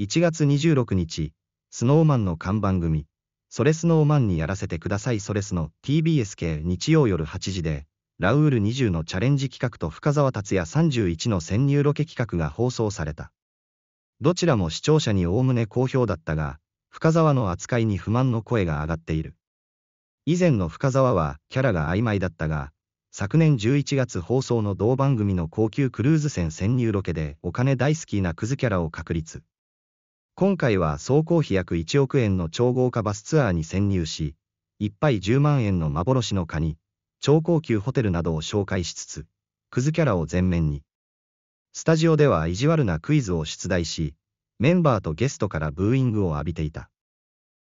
1月26日、スノーマンの看板組、それスノーマンにやらせてくださいそれスの TBS 系日曜夜8時で、ラウール20のチャレンジ企画と深沢達也31の潜入ロケ企画が放送された。どちらも視聴者におおむね好評だったが、深沢の扱いに不満の声が上がっている。以前の深沢はキャラが曖昧だったが、昨年11月放送の同番組の高級クルーズ船潜入ロケでお金大好きなクズキャラを確立。今回は総工費約1億円の超豪華バスツアーに潜入し、1杯10万円の幻のカニ、超高級ホテルなどを紹介しつつ、クズキャラを前面に。スタジオでは意地悪なクイズを出題し、メンバーとゲストからブーイングを浴びていた。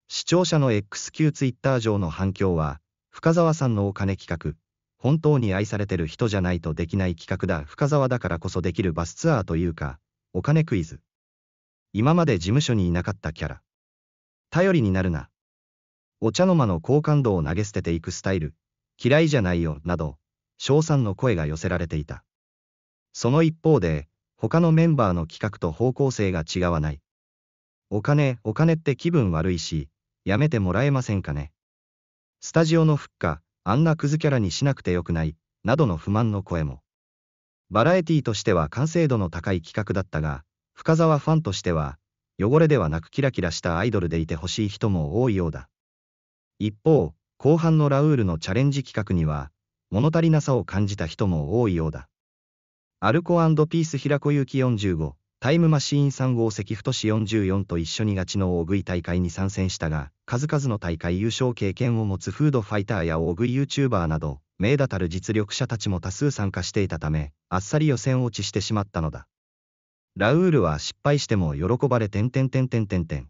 視聴者の XQ ツイッター上の反響は、深沢さんのお金企画、本当に愛されてる人じゃないとできない企画だ。深沢だからこそできるバスツアーというか、お金クイズ。今まで事務所にいなかったキャラ。頼りになるな。お茶の間の好感度を投げ捨てていくスタイル。嫌いじゃないよ、など、称賛の声が寄せられていた。その一方で、他のメンバーの企画と方向性が違わない。お金、お金って気分悪いし、やめてもらえませんかね。スタジオの復活、あんなクズキャラにしなくてよくない、などの不満の声も。バラエティとしては完成度の高い企画だったが、深沢ファンとしては、汚れではなくキラキラしたアイドルでいてほしい人も多いようだ。一方、後半のラウールのチャレンジ企画には、物足りなさを感じた人も多いようだ。アルコピース平子ゆき45、タイムマシーン3号関太志44と一緒にガチの大食い大会に参戦したが、数々の大会優勝経験を持つフードファイターや大食い YouTuber など、名だたる実力者たちも多数参加していたため、あっさり予選落ちしてしまったのだ。ラウールは失敗しても喜ばれ点々点々点々。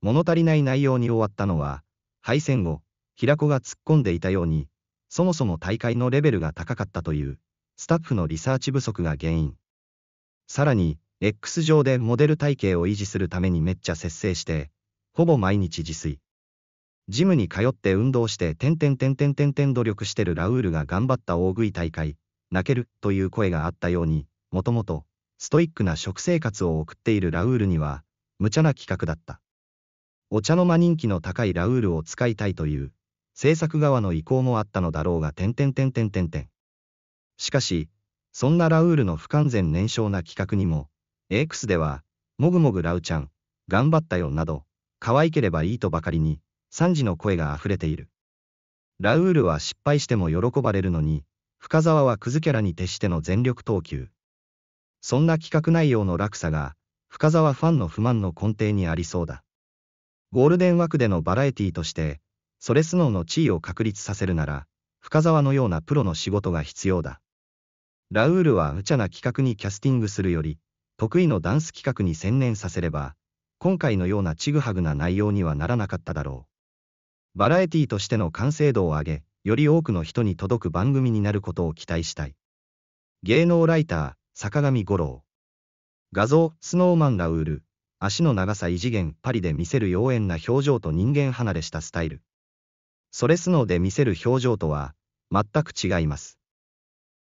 物足りない内容に終わったのは、敗戦後、平子が突っ込んでいたように、そもそも大会のレベルが高かったという、スタッフのリサーチ不足が原因。さらに、X 上でモデル体型を維持するためにめっちゃ節制して、ほぼ毎日自炊。ジムに通って運動して、点々点々点々努力してるラウールが頑張った大食い大会、泣けるという声があったように、もともと、ストイックな食生活を送っているラウールには、無茶な企画だった。お茶の間人気の高いラウールを使いたいという、制作側の意向もあったのだろうが点々点々点々。しかし、そんなラウールの不完全燃焼な企画にも、X では、もぐもぐラウちゃん、頑張ったよなど、可愛ければいいとばかりに、賛辞の声が溢れている。ラウールは失敗しても喜ばれるのに、深沢はクズキャラに徹しての全力投球。そんな企画内容の落差が、深沢ファンの不満の根底にありそうだ。ゴールデン枠でのバラエティとして、それスノーの地位を確立させるなら、深沢のようなプロの仕事が必要だ。ラウールは無茶な企画にキャスティングするより、得意のダンス企画に専念させれば、今回のようなちぐはぐな内容にはならなかっただろう。バラエティとしての完成度を上げ、より多くの人に届く番組になることを期待したい。芸能ライター、坂上五郎。画像、スノーマンラウール。足の長さ異次元、パリで見せる妖艶な表情と人間離れしたスタイル。それスノーで見せる表情とは、全く違います。